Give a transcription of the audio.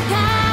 the guy.